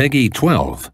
Peggy 12.